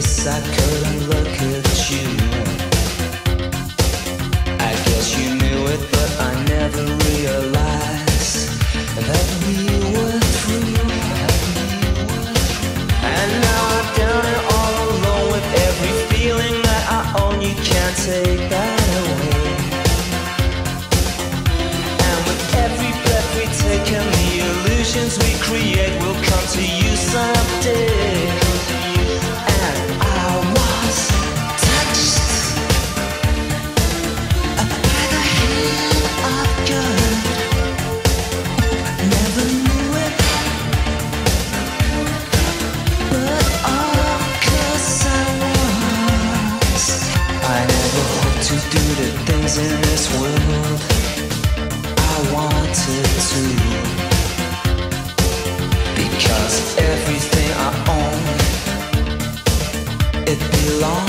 face, I couldn't look at you. I guess you knew it, but I never realized that we were through. And now I'm down it all alone with every feeling that I own. You can't take that away. And with every breath we take and the illusions we create will Long.